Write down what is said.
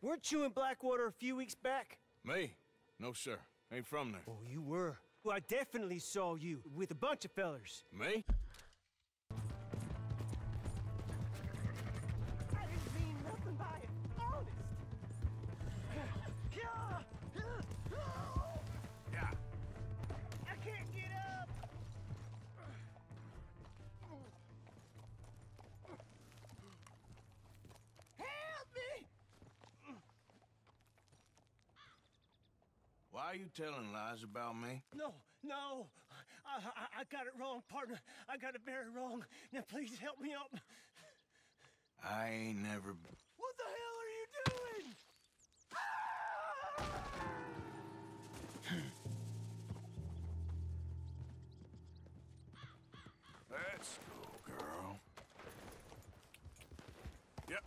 Weren't you in Blackwater a few weeks back? Me? No, sir. Ain't from there. Oh, you were. Well, I definitely saw you with a bunch of fellers. Me? Why are you telling lies about me? No, no. I, I, I got it wrong, partner. I got it very wrong. Now, please help me up. I ain't never... What the hell are you doing? Let's go, girl. Yep,